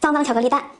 脏脏巧克力蛋。